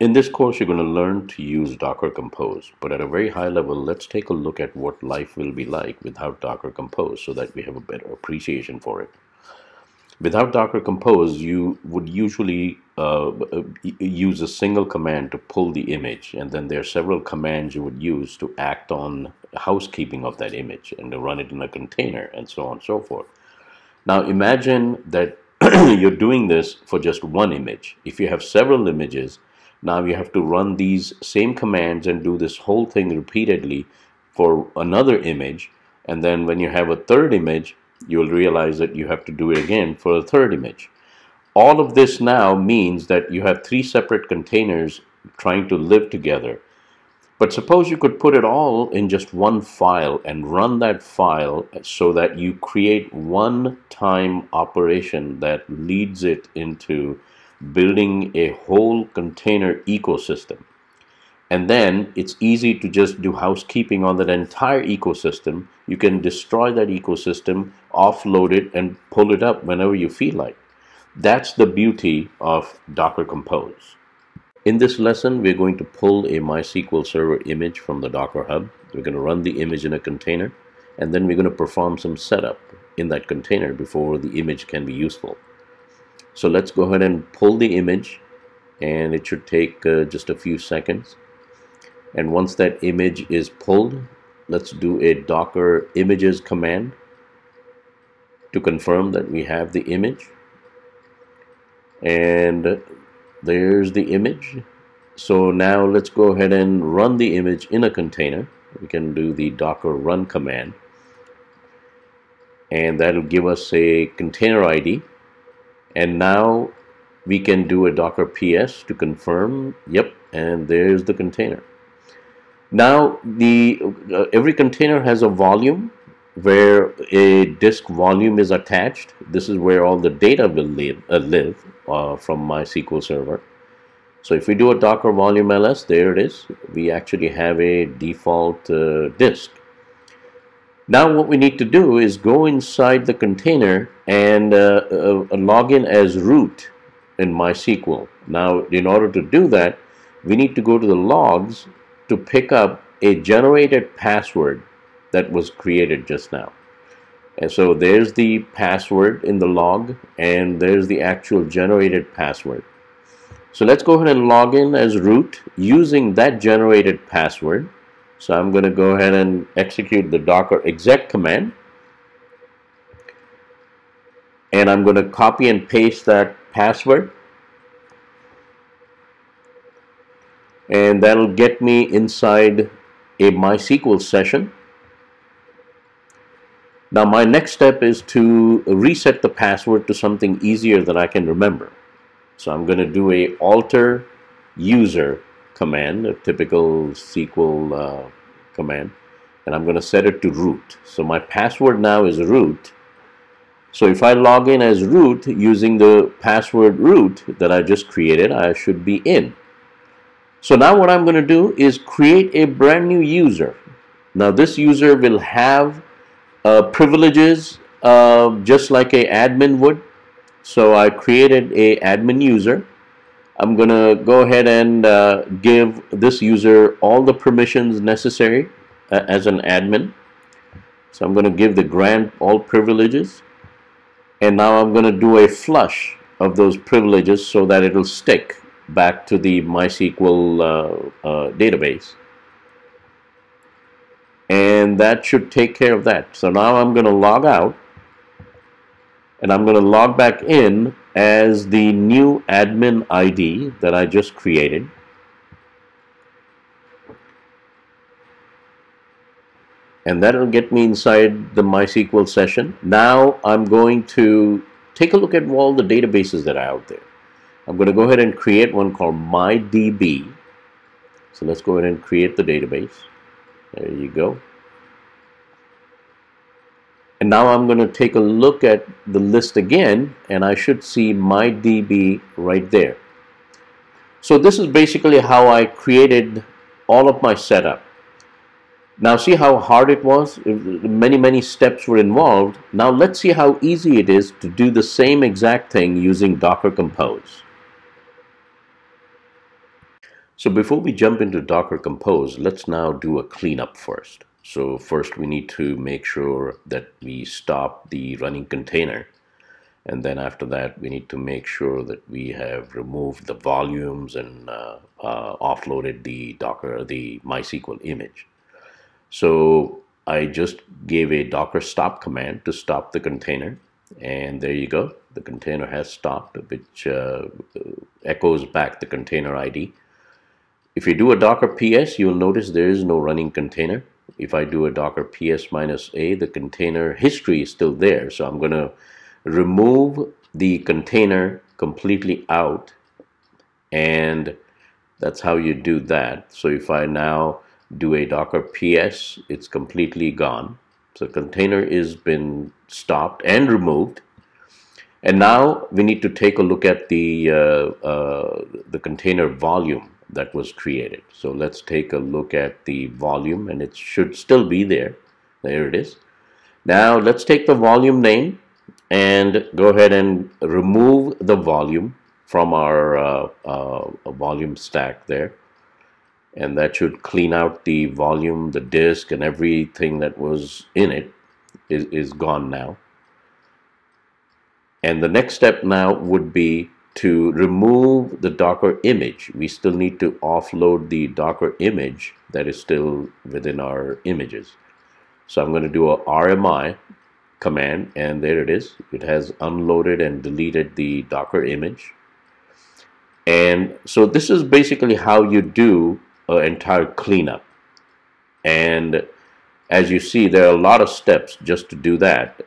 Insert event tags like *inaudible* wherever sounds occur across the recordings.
In this course, you're going to learn to use Docker Compose, but at a very high level, let's take a look at what life will be like without Docker Compose so that we have a better appreciation for it. Without Docker Compose, you would usually uh, use a single command to pull the image, and then there are several commands you would use to act on housekeeping of that image and to run it in a container and so on and so forth. Now imagine that *clears throat* you're doing this for just one image. If you have several images, now you have to run these same commands and do this whole thing repeatedly for another image. And then when you have a third image, you will realize that you have to do it again for a third image. All of this now means that you have three separate containers trying to live together. But suppose you could put it all in just one file and run that file so that you create one time operation that leads it into building a whole container ecosystem. And then it's easy to just do housekeeping on that entire ecosystem. You can destroy that ecosystem, offload it, and pull it up whenever you feel like. That's the beauty of Docker Compose. In this lesson, we're going to pull a MySQL Server image from the Docker Hub. We're going to run the image in a container, and then we're going to perform some setup in that container before the image can be useful. So let's go ahead and pull the image and it should take uh, just a few seconds. And once that image is pulled, let's do a docker images command to confirm that we have the image. And there's the image. So now let's go ahead and run the image in a container. We can do the docker run command. And that'll give us a container ID and now we can do a docker ps to confirm yep and there's the container. Now the uh, every container has a volume where a disk volume is attached. This is where all the data will live, uh, live uh, from MySQL server. So if we do a docker volume ls there it is. We actually have a default uh, disk now what we need to do is go inside the container and uh, uh, log in as root in MySQL. Now in order to do that we need to go to the logs to pick up a generated password that was created just now. And so there's the password in the log and there's the actual generated password. So let's go ahead and log in as root using that generated password so I'm going to go ahead and execute the docker exec command. And I'm going to copy and paste that password. And that'll get me inside a MySQL session. Now my next step is to reset the password to something easier that I can remember. So I'm going to do a alter user command, a typical SQL uh, command, and I'm going to set it to root. So my password now is root. So if I log in as root using the password root that I just created, I should be in. So now what I'm going to do is create a brand new user. Now this user will have uh, privileges uh, just like a admin would. So I created a admin user I'm gonna go ahead and uh, give this user all the permissions necessary uh, as an admin. So I'm gonna give the grant all privileges. And now I'm gonna do a flush of those privileges so that it'll stick back to the MySQL uh, uh, database. And that should take care of that. So now I'm gonna log out and I'm gonna log back in as the new admin ID that I just created. And that'll get me inside the MySQL session. Now I'm going to take a look at all the databases that are out there. I'm going to go ahead and create one called MyDB. So let's go ahead and create the database. There you go. And now I'm going to take a look at the list again and I should see my DB right there. So this is basically how I created all of my setup. Now see how hard it was? Many, many steps were involved. Now let's see how easy it is to do the same exact thing using Docker Compose. So before we jump into Docker Compose, let's now do a cleanup first. So first we need to make sure that we stop the running container. And then after that, we need to make sure that we have removed the volumes and uh, uh, offloaded the Docker, the MySQL image. So I just gave a docker stop command to stop the container. And there you go. The container has stopped, which uh, echoes back the container ID. If you do a docker ps, you'll notice there is no running container. If I do a docker ps minus a, the container history is still there. So I'm going to remove the container completely out and that's how you do that. So if I now do a docker ps, it's completely gone. So container is been stopped and removed. And now we need to take a look at the, uh, uh, the container volume that was created. So let's take a look at the volume and it should still be there. There it is. Now let's take the volume name and go ahead and remove the volume from our uh, uh, volume stack there and that should clean out the volume the disk and everything that was in it is, is gone now and the next step now would be to remove the docker image we still need to offload the docker image that is still within our images so I'm going to do a RMI command and there it is it has unloaded and deleted the docker image and so this is basically how you do an entire cleanup. And as you see, there are a lot of steps just to do that.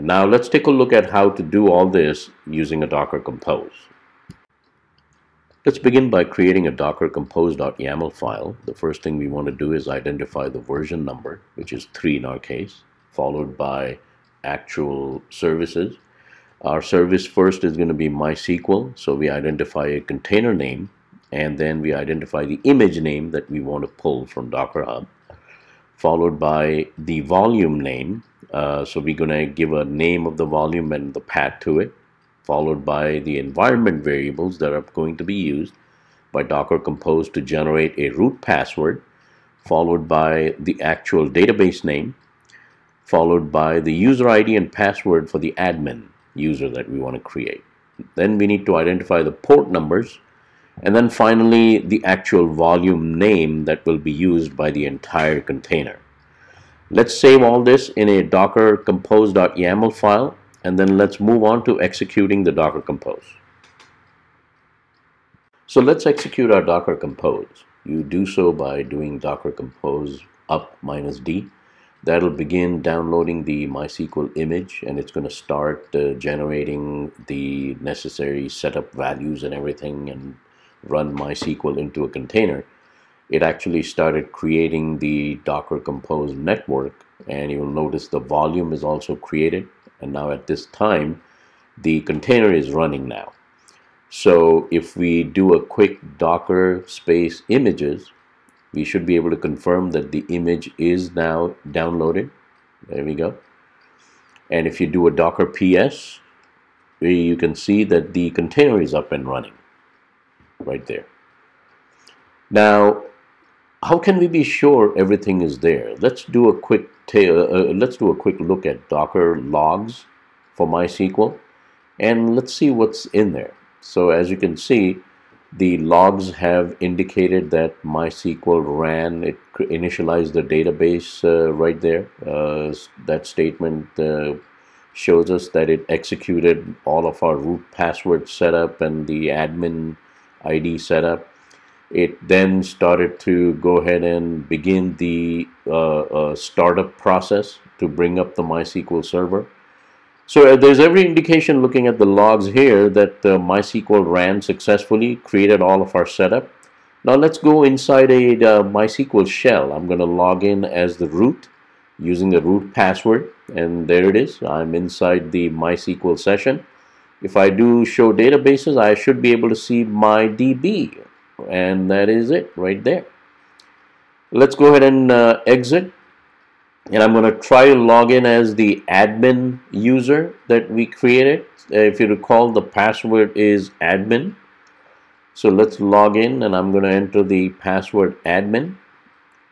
Now let's take a look at how to do all this using a Docker Compose. Let's begin by creating a docker compose.yaml file. The first thing we want to do is identify the version number, which is 3 in our case, followed by actual services. Our service first is going to be MySQL, so we identify a container name and then we identify the image name that we want to pull from Docker Hub followed by the volume name uh, so we're going to give a name of the volume and the path to it followed by the environment variables that are going to be used by Docker Compose to generate a root password followed by the actual database name followed by the user ID and password for the admin user that we want to create then we need to identify the port numbers and then finally the actual volume name that will be used by the entire container. Let's save all this in a docker compose.yaml file and then let's move on to executing the docker compose. So let's execute our docker compose. You do so by doing docker compose up minus d. That'll begin downloading the MySQL image and it's going to start uh, generating the necessary setup values and everything and run MySQL into a container, it actually started creating the Docker Compose network and you'll notice the volume is also created and now at this time the container is running now. So if we do a quick Docker space images, we should be able to confirm that the image is now downloaded. There we go. And if you do a Docker PS, eh, you can see that the container is up and running right there. Now, how can we be sure everything is there? Let's do a quick uh, uh, let's do a quick look at Docker logs for MySQL, and let's see what's in there. So as you can see, the logs have indicated that MySQL ran, it initialized the database uh, right there. Uh, that statement uh, shows us that it executed all of our root password setup and the admin ID setup. It then started to go ahead and begin the uh, uh, startup process to bring up the MySQL server. So uh, there's every indication looking at the logs here that MySQL ran successfully, created all of our setup. Now let's go inside a uh, MySQL shell. I'm going to log in as the root using the root password and there it is. I'm inside the MySQL session if I do show databases I should be able to see my DB and that is it right there. Let's go ahead and uh, exit. And I'm going to try to log in as the admin user that we created. Uh, if you recall the password is admin. So let's log in and I'm going to enter the password admin.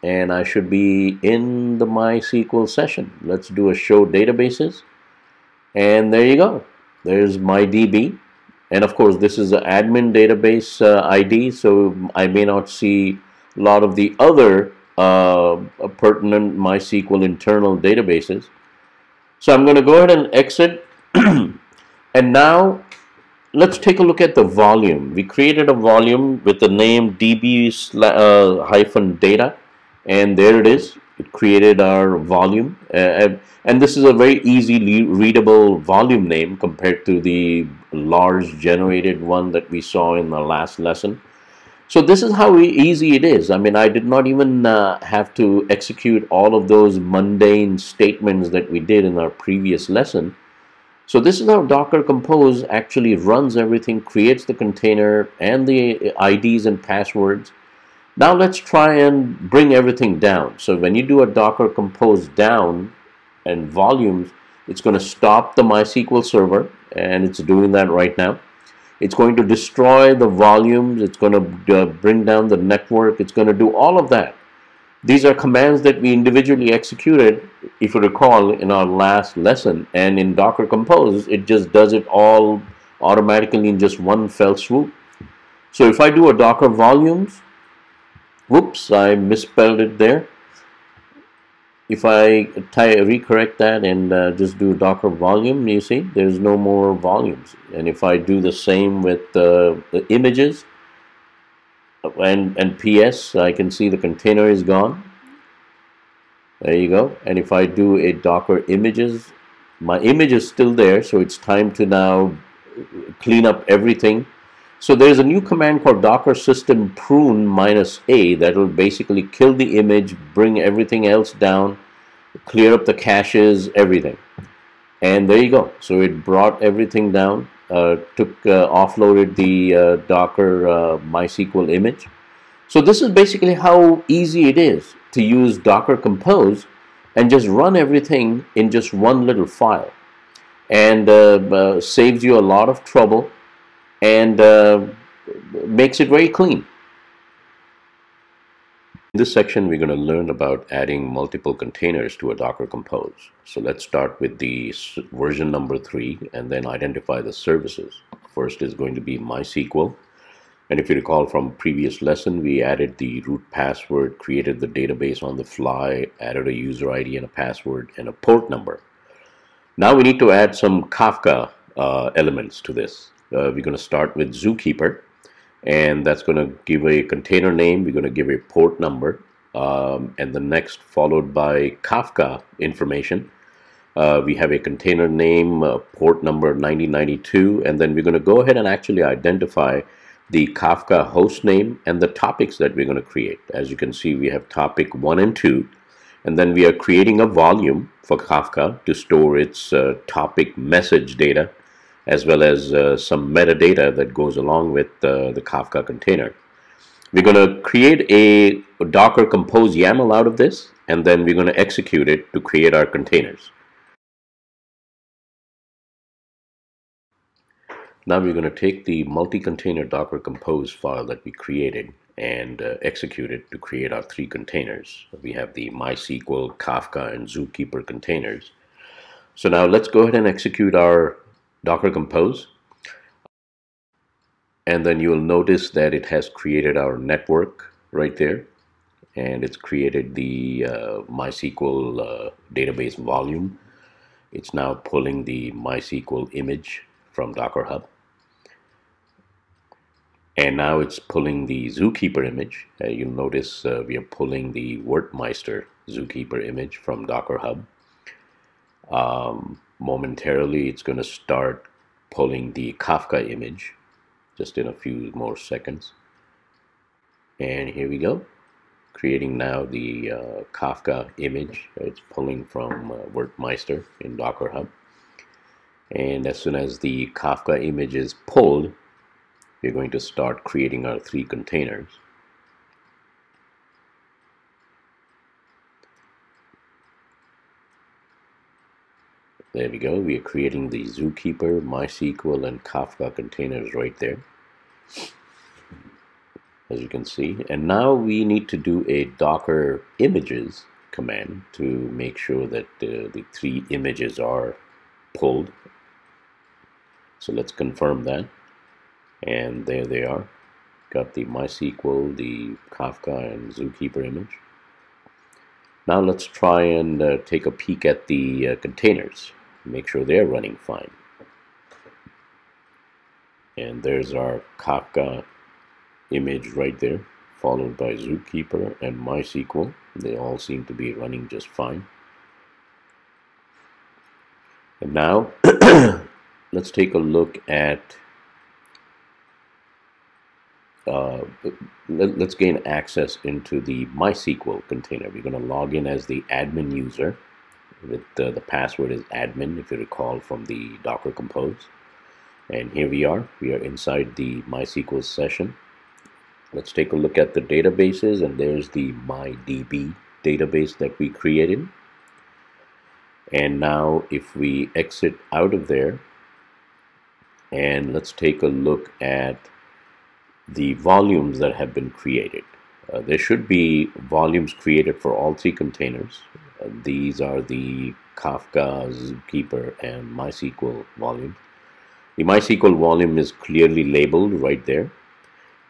And I should be in the MySQL session. Let's do a show databases. And there you go. There's MyDB and of course this is the admin database uh, ID so I may not see a lot of the other uh, pertinent MySQL internal databases. So I'm going to go ahead and exit *clears throat* and now let's take a look at the volume. We created a volume with the name db uh, hyphen data and there it is. It created our volume uh, and this is a very easily readable volume name compared to the large generated one that we saw in the last lesson. So this is how easy it is. I mean, I did not even uh, have to execute all of those mundane statements that we did in our previous lesson. So this is how Docker Compose actually runs everything, creates the container and the IDs and passwords. Now let's try and bring everything down. So when you do a Docker Compose down and volumes, it's going to stop the MySQL server and it's doing that right now. It's going to destroy the volumes. It's going to uh, bring down the network. It's going to do all of that. These are commands that we individually executed, if you recall, in our last lesson. And in Docker Compose, it just does it all automatically in just one fell swoop. So if I do a Docker volumes, whoops, I misspelled it there. If I recorrect that and uh, just do Docker volume, you see, there's no more volumes. And if I do the same with uh, the images, and, and PS, I can see the container is gone. There you go. And if I do a Docker images, my image is still there, so it's time to now clean up everything. So there's a new command called docker system prune minus a that will basically kill the image, bring everything else down, clear up the caches, everything. And there you go. So it brought everything down. Uh, took uh, offloaded the uh, Docker MySQL image. So this is basically how easy it is to use Docker Compose and just run everything in just one little file and uh, saves you a lot of trouble and uh, makes it very clean. In this section, we're going to learn about adding multiple containers to a Docker Compose. So let's start with the version number three and then identify the services. First is going to be MySQL. And if you recall from previous lesson, we added the root password, created the database on the fly, added a user ID and a password and a port number. Now we need to add some Kafka uh, elements to this. Uh, we're going to start with Zookeeper and that's going to give a container name we're going to give a port number um, and the next followed by Kafka information. Uh, we have a container name uh, port number 9092 and then we're going to go ahead and actually identify the Kafka host name and the topics that we're going to create. As you can see we have topic 1 and 2 and then we are creating a volume for Kafka to store its uh, topic message data as well as uh, some metadata that goes along with uh, the Kafka container. We're going to create a Docker Compose YAML out of this, and then we're going to execute it to create our containers. Now we're going to take the multi-container Docker Compose file that we created and uh, execute it to create our three containers. We have the MySQL, Kafka, and Zookeeper containers. So now let's go ahead and execute our Docker Compose. And then you'll notice that it has created our network right there. And it's created the uh, MySQL uh, database volume. It's now pulling the MySQL image from Docker Hub. And now it's pulling the Zookeeper image. Uh, you'll notice uh, we are pulling the Wurstmeister Zookeeper image from Docker Hub. Um, momentarily it's going to start pulling the Kafka image just in a few more seconds. And here we go creating now the uh, Kafka image it's pulling from uh, Wurstmeister in Docker Hub. And as soon as the Kafka image is pulled we're going to start creating our three containers There we go. We are creating the Zookeeper, MySQL, and Kafka containers right there. as you can see. And now we need to do a Docker images command to make sure that uh, the three images are pulled. So let's confirm that. And there they are. Got the MySQL, the Kafka, and Zookeeper image. Now let's try and uh, take a peek at the uh, containers. Make sure they're running fine. And there's our Kafka image right there, followed by Zookeeper and MySQL. They all seem to be running just fine. And now *clears throat* let's take a look at uh, let, us gain access into the MySQL container. We're going to log in as the admin user with uh, the password is admin if you recall from the Docker Compose. And here we are. We are inside the MySQL session. Let's take a look at the databases and there's the MyDB database that we created. And now if we exit out of there and let's take a look at the volumes that have been created. Uh, there should be volumes created for all three containers. These are the Kafka, Zookeeper, and MySQL volumes. The MySQL volume is clearly labeled right there.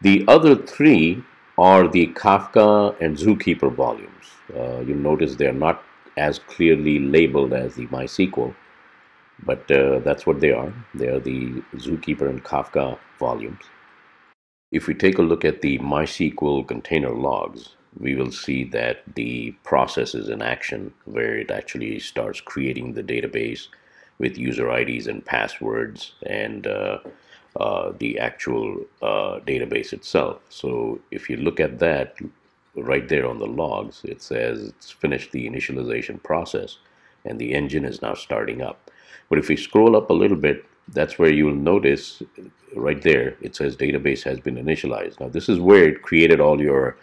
The other three are the Kafka and Zookeeper volumes. Uh, you'll notice they're not as clearly labeled as the MySQL, but uh, that's what they are. They are the Zookeeper and Kafka volumes. If we take a look at the MySQL container logs, we will see that the process is in action where it actually starts creating the database with user IDs and passwords and uh, uh, the actual uh, database itself. So if you look at that right there on the logs, it says it's finished the initialization process and the engine is now starting up. But if we scroll up a little bit, that's where you'll notice right there it says database has been initialized now this is where it created all your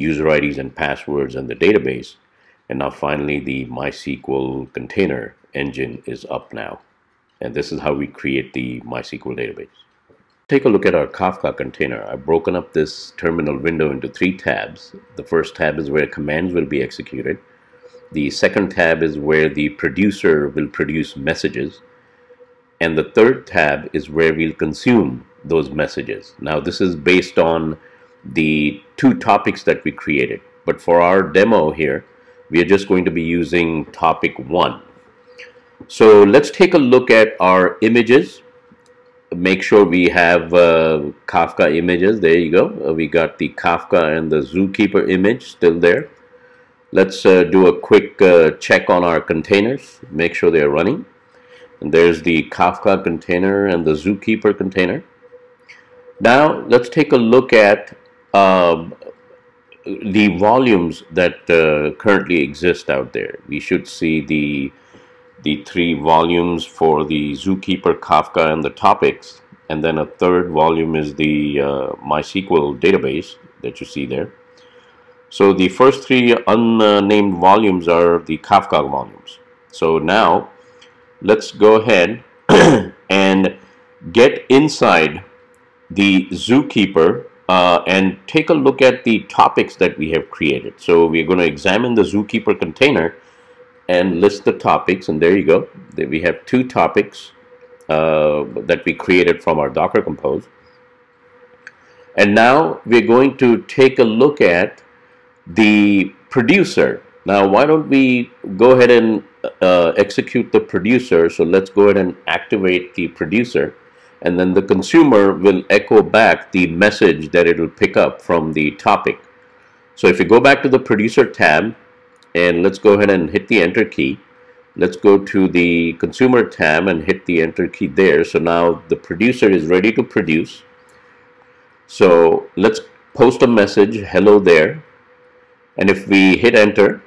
user IDs and passwords and the database. And now finally the MySQL container engine is up now. And this is how we create the MySQL database. Take a look at our Kafka container. I've broken up this terminal window into three tabs. The first tab is where commands will be executed. The second tab is where the producer will produce messages. And the third tab is where we'll consume those messages. Now this is based on the two topics that we created. But for our demo here, we are just going to be using topic one. So let's take a look at our images. Make sure we have uh, Kafka images. There you go. Uh, we got the Kafka and the Zookeeper image still there. Let's uh, do a quick uh, check on our containers. Make sure they're running. And there's the Kafka container and the Zookeeper container. Now let's take a look at um, the volumes that uh, currently exist out there. We should see the the three volumes for the Zookeeper, Kafka, and the topics, and then a third volume is the uh, MySQL database that you see there. So the first three unnamed volumes are the Kafka volumes. So now let's go ahead *clears throat* and get inside the zookeeper uh, and take a look at the topics that we have created. So we're going to examine the zookeeper container and list the topics and there you go. We have two topics uh, that we created from our Docker Compose. And now we're going to take a look at the producer. Now why don't we go ahead and uh, execute the producer. So let's go ahead and activate the producer and then the consumer will echo back the message that it will pick up from the topic. So if you go back to the producer tab and let's go ahead and hit the enter key. Let's go to the consumer tab and hit the enter key there. So now the producer is ready to produce. So let's post a message, hello there. And if we hit enter,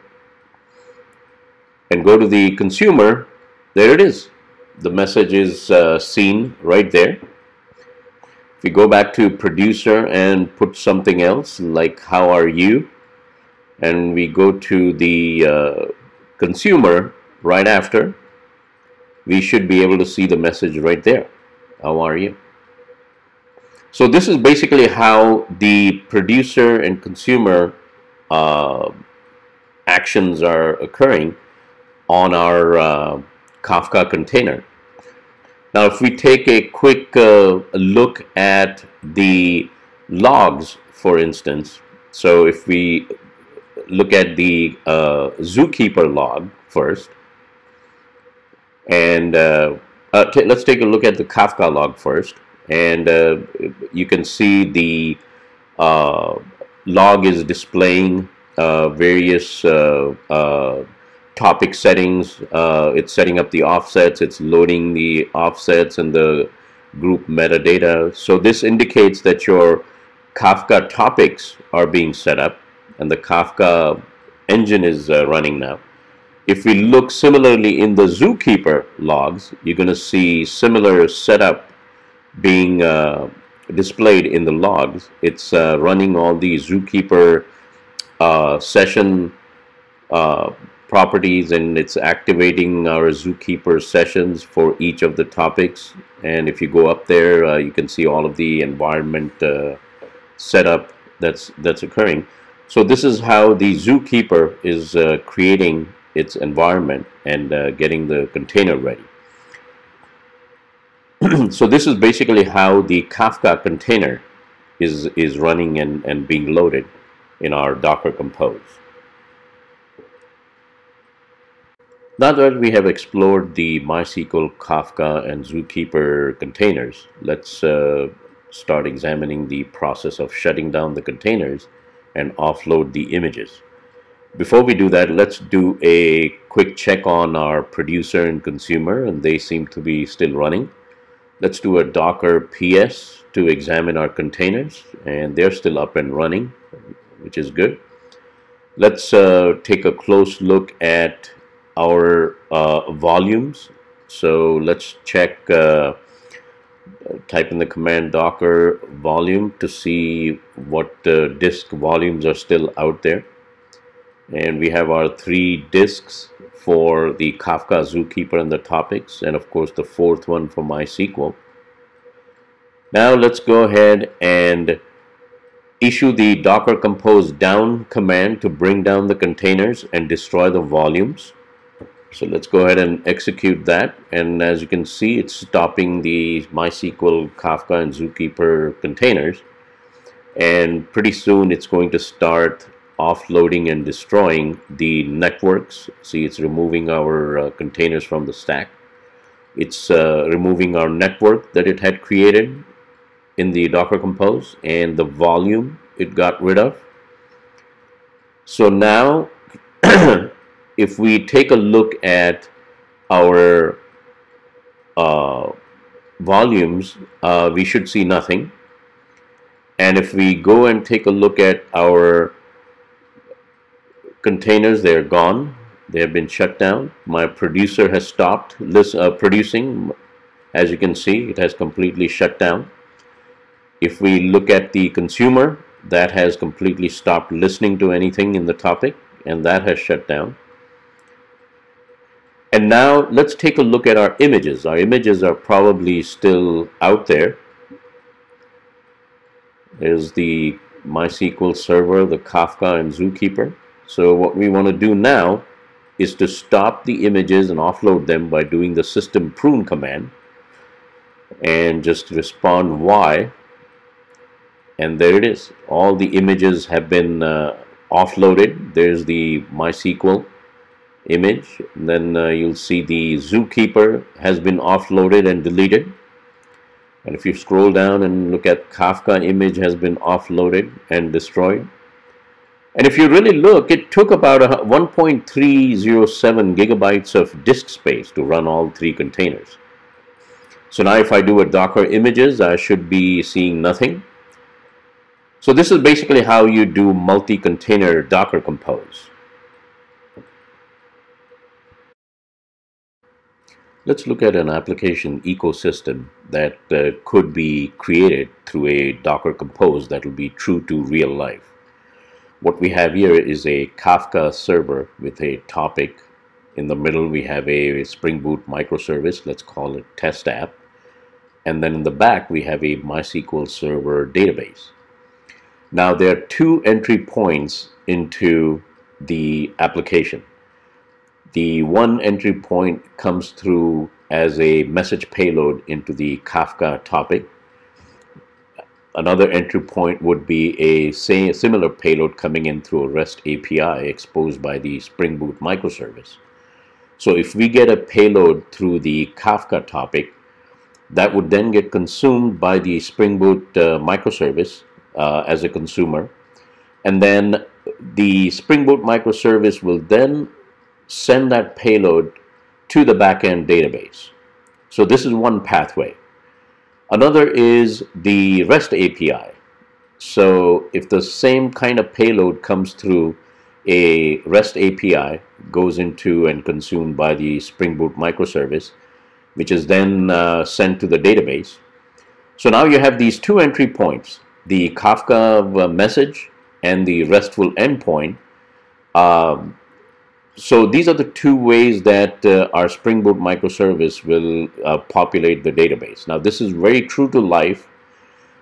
and go to the consumer, there it is. The message is uh, seen right there. If we go back to producer and put something else like how are you? And we go to the uh, consumer right after we should be able to see the message right there. How are you? So this is basically how the producer and consumer uh, actions are occurring on our uh, Kafka container. Now, if we take a quick uh, look at the logs, for instance, so if we look at the uh, Zookeeper log first, and uh, uh, let's take a look at the Kafka log first and uh, you can see the uh, log is displaying various topic settings it's setting up the offsets it's loading the offsets and the group metadata so this indicates that your Kafka topics are being set up and the Kafka engine is running now if we look similarly in the Zookeeper logs, you're going to see similar setup being uh, displayed in the logs. It's uh, running all the Zookeeper uh, session uh, properties and it's activating our Zookeeper sessions for each of the topics. And if you go up there, uh, you can see all of the environment uh, setup that's that's occurring. So this is how the Zookeeper is creating its environment and getting the container ready. *clears throat* so this is basically how the Kafka container is, is running and, and being loaded in our Docker Compose. Now that we have explored the MySQL, Kafka, and Zookeeper containers, let's uh, start examining the process of shutting down the containers and offload the images. Before we do that, let's do a quick check on our producer and consumer, and they seem to be still running. Let's do a docker ps to examine our containers and they're still up and running which is good. Let's uh, take a close look at our uh, volumes. So let's check, uh, type in the command docker volume to see what disk volumes are still out there. And we have our three disks for the Kafka Zookeeper and the topics, and of course the fourth one for MySQL. Now let's go ahead and issue the docker compose down command to bring down the containers and destroy the volumes. So let's go ahead and execute that. And as you can see, it's stopping the MySQL, Kafka, and Zookeeper containers. And pretty soon it's going to start offloading and destroying the networks. See, it's removing our uh, containers from the stack. It's uh, removing our network that it had created in the Docker Compose and the volume it got rid of. So now, *clears throat* *coughs* if we take a look at our uh, volumes, uh, we should see nothing. And if we go and take a look at our containers they're gone. They have been shut down. My producer has stopped this uh, producing. As you can see it has completely shut down. If we look at the consumer that has completely stopped listening to anything in the topic and that has shut down and now let's take a look at our images. Our images are probably still out there. There's the MySQL server the Kafka and Zookeeper. So what we want to do now is to stop the images and offload them by doing the system prune command and just respond Y. And there it is. All the images have been uh, offloaded. There's the MySQL image then uh, you'll see the Zookeeper has been offloaded and deleted and if you scroll down and look at Kafka image has been offloaded and destroyed and if you really look, it took about 1.307 gigabytes of disk space to run all three containers. So now if I do a Docker images, I should be seeing nothing. So this is basically how you do multi-container Docker Compose. Let's look at an application ecosystem that uh, could be created through a Docker Compose that will be true to real life what we have here is a Kafka server with a topic. In the middle, we have a Spring Boot microservice. Let's call it test app. and then in the back we have a MySQL Server database. Now there are two entry points into the application. The one entry point comes through as a message payload into the Kafka topic. Another entry point would be a similar payload coming in through a REST API exposed by the Spring Boot microservice. So if we get a payload through the Kafka topic, that would then get consumed by the Spring Boot uh, microservice uh, as a consumer. And then the Spring Boot microservice will then send that payload to the backend database. So this is one pathway. Another is the REST API. So if the same kind of payload comes through a REST API, goes into and consumed by the Spring Boot microservice, which is then uh, sent to the database. So now you have these two entry points, the Kafka message and the RESTful endpoint. Um, so these are the two ways that uh, our Spring Boot microservice will uh, populate the database. Now this is very true to life.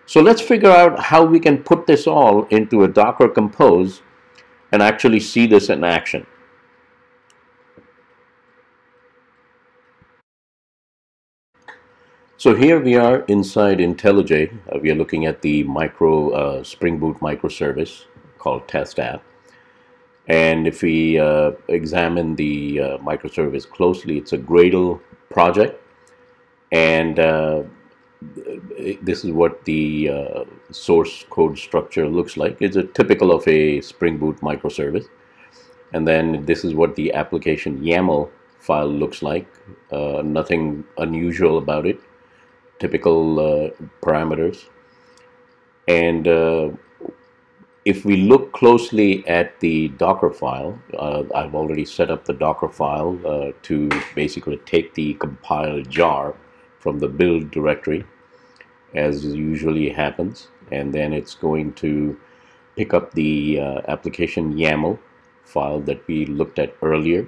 So let's figure out how we can put this all into a Docker Compose and actually see this in action. So here we are inside IntelliJ. Uh, we are looking at the micro uh, Spring Boot microservice called Test App. And if we uh, examine the uh, microservice closely, it's a Gradle project. And uh, this is what the uh, source code structure looks like. It's a typical of a Spring Boot microservice. And then this is what the application YAML file looks like. nothing unusual about it typical uh, parameters. And uh, if we look closely at the Docker file, uh, I've already set up the Docker file uh, to basically take the compiled jar from the build directory, as usually happens, and then it's going to pick up the uh, application YAML file that we looked at earlier,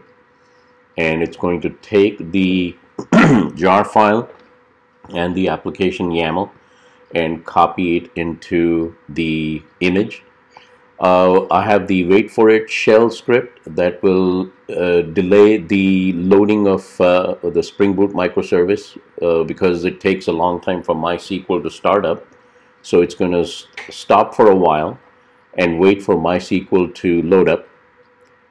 and it's going to take the *clears throat* jar file and the application YAML and copy it into the image. Uh, I have the wait for it shell script that will uh, delay the loading of uh, the Spring Boot microservice uh, because it takes a long time for MySQL to start up. So it's going to stop for a while and wait for MySQL to load up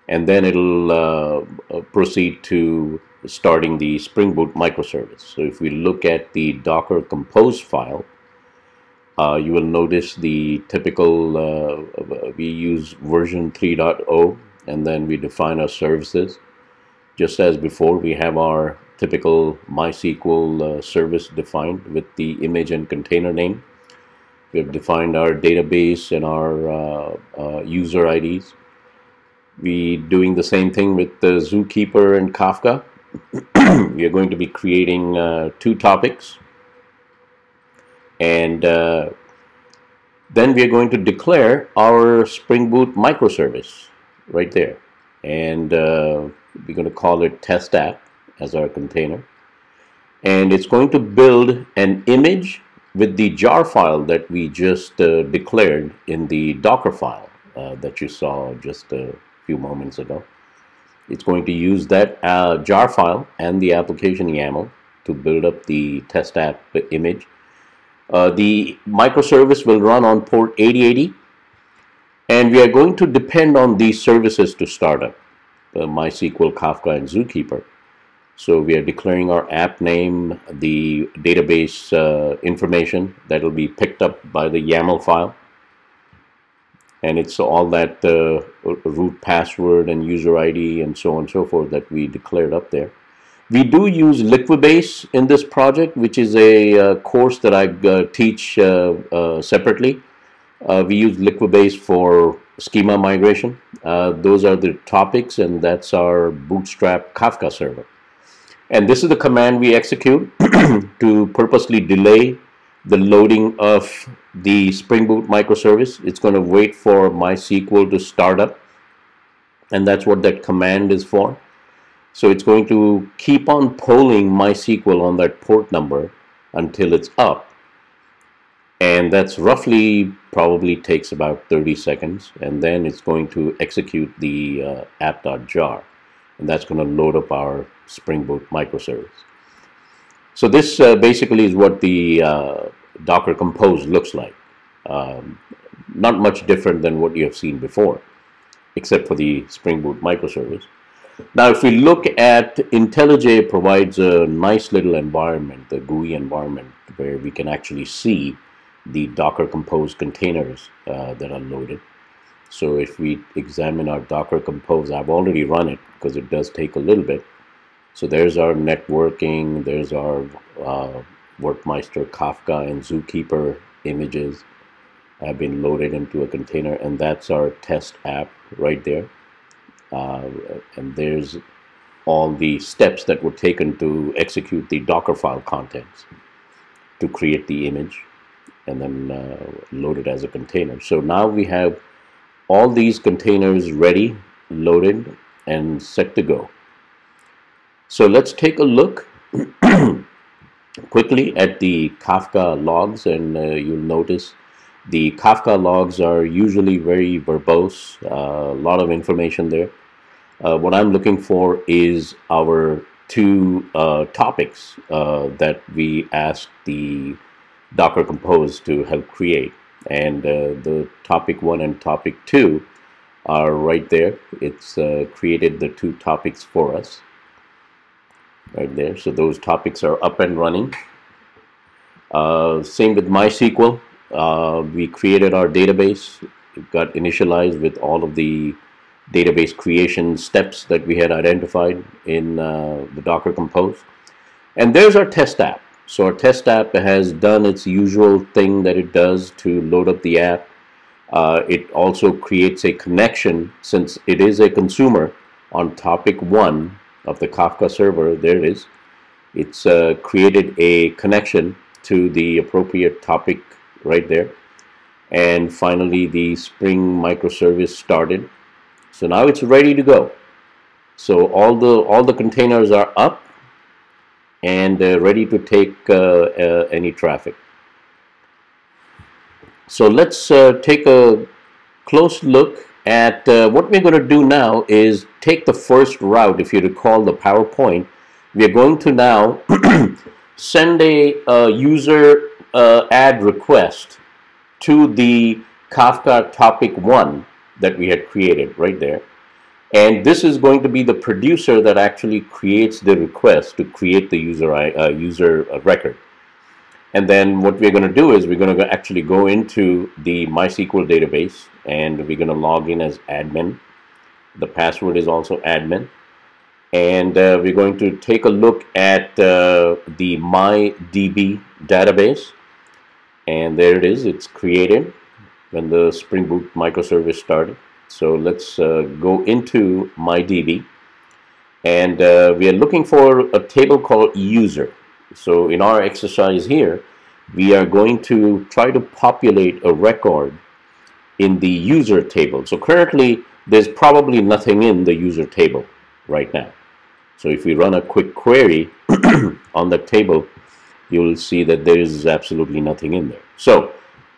and then it'll uh, uh, proceed to starting the Spring Boot microservice. So if we look at the Docker Compose file, uh, you will notice the typical, uh, we use version 3.0 and then we define our services. Just as before, we have our typical MySQL uh, service defined with the image and container name. We have defined our database and our uh, uh, user IDs. We doing the same thing with the Zookeeper and Kafka. *clears throat* we are going to be creating uh, two topics and uh, then we are going to declare our Spring Boot microservice right there. And uh, we're going to call it test app as our container. And it's going to build an image with the jar file that we just uh, declared in the docker file uh, that you saw just a few moments ago. It's going to use that uh, jar file and the application YAML to build up the test app image. Uh, the microservice will run on port 8080 and we are going to depend on these services to start up, uh, MySQL, Kafka, and Zookeeper. So we are declaring our app name, the database uh, information that will be picked up by the YAML file and it's all that uh, root password and user ID and so on and so forth that we declared up there. We do use Liquibase in this project, which is a uh, course that I uh, teach uh, uh, separately. Uh, we use Liquibase for schema migration. those are the topics, and that's our Bootstrap Kafka server. And this is the command we execute *clears throat* to purposely delay the loading of the Spring Boot microservice. It's going to wait for MySQL to start up and that's what that command is for. So it's going to keep on polling MySQL on that port number until it's up. And that's roughly probably takes about 30 seconds. And then it's going to execute the uh, app.jar. And that's going to load up our Spring Boot microservice. So this uh, basically is what the uh, Docker Compose looks like. Um, not much different than what you have seen before, except for the Spring Boot microservice. Now, if we look at IntelliJ provides a nice little environment, the GUI environment, where we can actually see the Docker Compose containers uh, that are loaded. So if we examine our Docker Compose, I've already run it because it does take a little bit. So there's our networking, there's our uh, Wurstmeister, Kafka, and Zookeeper images have been loaded into a container, and that's our test app right there. Uh, and there's all the steps that were taken to execute the Docker file contents to create the image and then uh, load it as a container. So now we have all these containers ready, loaded, and set to go. So let's take a look *clears throat* quickly at the Kafka logs and uh, you'll notice the Kafka logs are usually very verbose, uh, a lot of information there. Uh, what I'm looking for is our two uh, topics uh, that we asked the Docker Compose to help create. And uh, the topic one and topic two are right there. It's uh, created the two topics for us right there. So those topics are up and running. Uh, same with MySQL. We created our database. It got initialized with all of the database creation steps that we had identified in uh, the Docker Compose. And there's our test app. So our test app has done its usual thing that it does to load up the app. Uh, it also creates a connection since it is a consumer on topic one of the Kafka server, there it is. It's uh, created a connection to the appropriate topic right there. And finally, the Spring microservice started. So now it's ready to go. So all the all the containers are up and uh, ready to take uh, uh any traffic. So let's uh, take a close look at uh, what we're going to do now is take the first route. If you recall the PowerPoint, we are going to now *clears throat* send a, a user uh, add request to the Kafka topic one that we had created right there. And this is going to be the producer that actually creates the request to create the user uh, user uh, record. And then what we're going to do is we're going to actually go into the MySQL database and we're going to log in as admin. The password is also admin. And uh, we're going to take a look at uh, the MyDB database. And there it is. It's created when the Spring Boot microservice started. So let's uh, go into MyDB. And uh, we are looking for a table called user. So in our exercise here, we are going to try to populate a record in the user table. So currently, there's probably nothing in the user table right now. So if we run a quick query *clears throat* on the table, you will see that there is absolutely nothing in there. So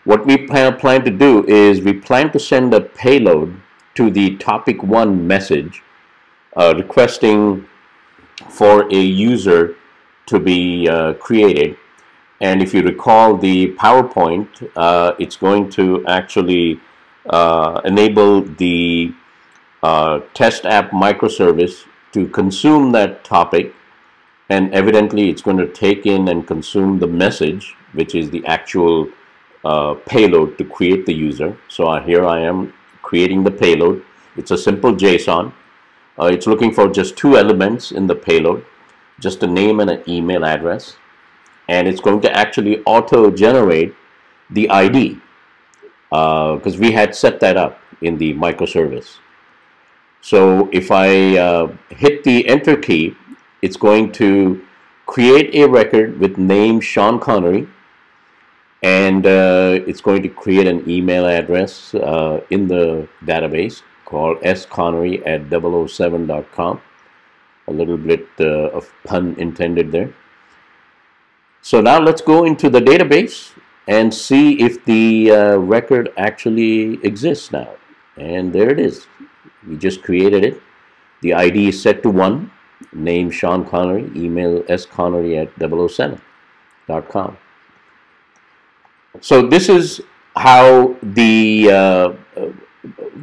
what we plan, plan to do is we plan to send a payload to the topic one message uh, requesting for a user to be uh, created. And if you recall the PowerPoint, uh, it's going to actually uh, enable the uh, test app microservice to consume that topic and evidently it's going to take in and consume the message which is the actual uh, payload to create the user. So here I am creating the payload. It's a simple JSON. Uh, it's looking for just two elements in the payload just a name and an email address. And it's going to actually auto generate the ID because uh, we had set that up in the microservice. So if I uh, hit the enter key, it's going to create a record with name Sean Connery and uh, it's going to create an email address uh, in the database called sconnery at 007.com. A little bit uh, of pun intended there. So now let's go into the database and see if the uh, record actually exists now. And there it is. We just created it. The ID is set to 1. Name Sean Connery. Email sconnery at 007.com. So this is how the uh,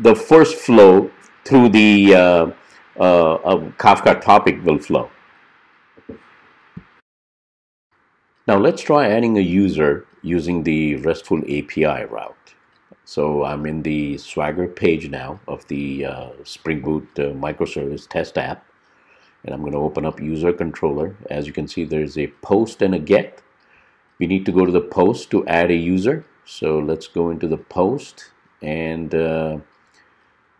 the first flow through the uh, uh, Kafka topic will flow. Now let's try adding a user using the RESTful API route. So I'm in the Swagger page now of the uh, Spring Boot uh, microservice test app. And I'm going to open up user controller. As you can see, there's a post and a get. We need to go to the post to add a user. So let's go into the post and uh,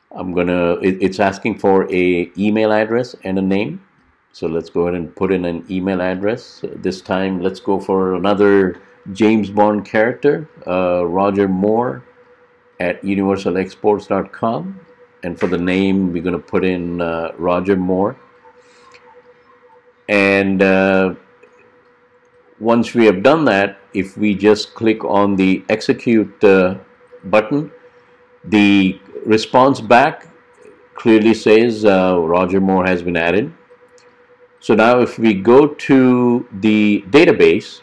I'm gonna, it, it's asking for a email address and a name. So let's go ahead and put in an email address. This time, let's go for another James Bond character, uh, Roger Moore at universalexports.com. And for the name, we're to put in uh, Roger Moore. And uh, once we have done that, if we just click on the execute uh, button, the response back clearly says uh, Roger Moore has been added so now if we go to the database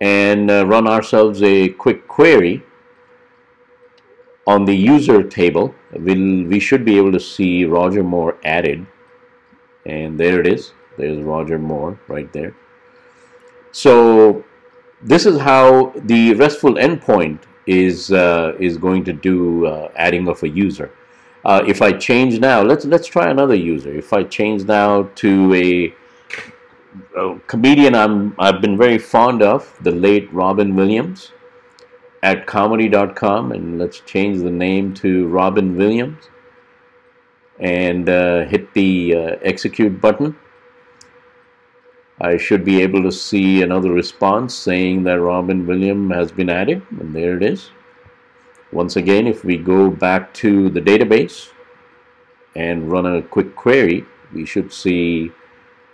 and uh, run ourselves a quick query on the user table, we'll, we should be able to see Roger Moore added. And there it is. There's Roger Moore right there. So this is how the RESTful endpoint is, uh, is going to do uh, adding of a user. Uh, if I change now, let's let's try another user. If I change now to a, a, comedian I'm I've been very fond of, the late Robin Williams, at comedy.com, and let's change the name to Robin Williams, and uh, hit the uh, execute button. I should be able to see another response saying that Robin Williams has been added, and there it is. Once again, if we go back to the database and run a quick query, we should see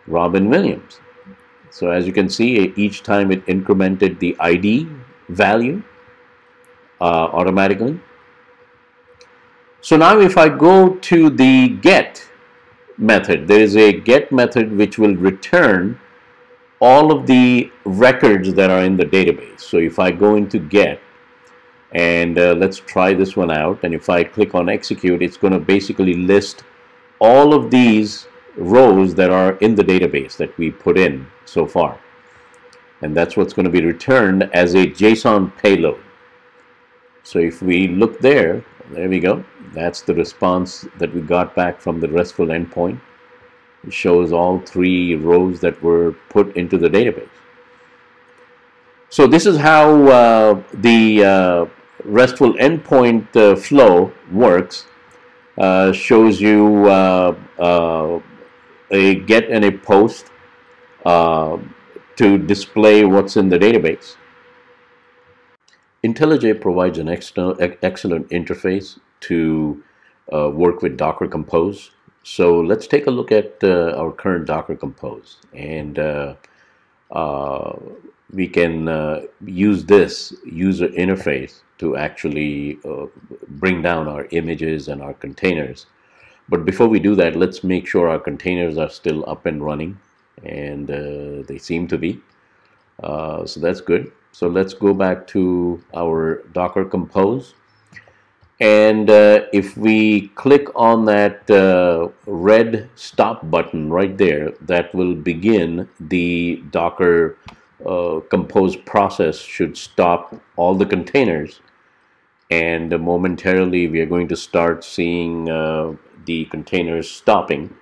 Robin Williams. So as you can see, each time it incremented the ID value uh, automatically. So now if I go to the get method, there is a get method which will return all of the records that are in the database. So if I go into get, and uh, let's try this one out and if I click on execute it's going to basically list all of these rows that are in the database that we put in so far. And that's what's going to be returned as a JSON payload. So if we look there there we go. That's the response that we got back from the RESTful endpoint shows all three rows that were put into the database so this is how uh, the uh, RESTful endpoint uh, flow works. Uh, shows you uh, uh, a get and a post to display what's in the database. IntelliJ provides an excellent interface to work with Docker Compose. So let's take a look at our current Docker Compose and we can uh, use this user interface to actually uh, bring down our images and our containers. But before we do that, let's make sure our containers are still up and running and uh, they seem to be. Uh, so that's good. So let's go back to our Docker Compose. And uh, if we click on that uh, red stop button right there, that will begin the Docker uh, compose process should stop all the containers. And momentarily we are going to start seeing uh, the containers stopping.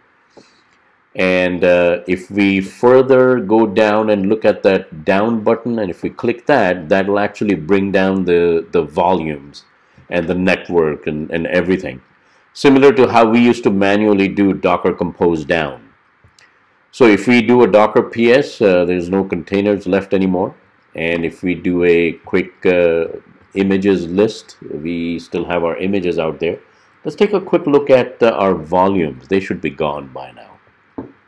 And uh, if we further go down and look at that down button and if we click that that will actually bring down the the volumes and the network and, and everything similar to how we used to manually do docker compose down so if we do a docker ps uh, there's no containers left anymore and if we do a quick uh, images list. We still have our images out there. Let's take a quick look at uh, our volumes. They should be gone by now.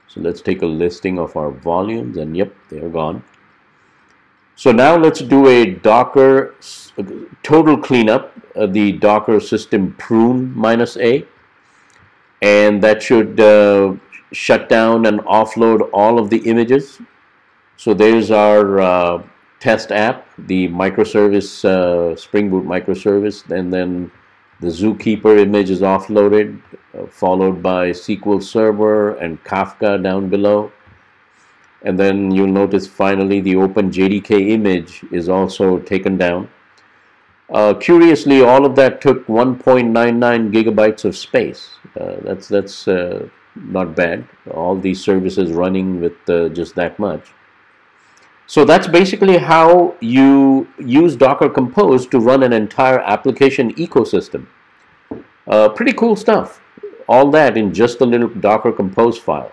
So let's take a listing of our volumes and yep, they're gone. So now let's do a Docker total cleanup, uh, the Docker system prune minus A. And that should uh, shut down and offload all of the images. So there's our uh, test app, the microservice, uh, Spring Boot microservice, and then the Zookeeper image is offloaded, uh, followed by SQL Server and Kafka down below. And then you'll notice finally the OpenJDK image is also taken down. Uh, curiously, all of that took 1.99 gigabytes of space. Uh, that's that's uh, not bad. All these services running with uh, just that much. So that's basically how you use Docker Compose to run an entire application ecosystem. Uh, pretty cool stuff. All that in just a little Docker Compose file.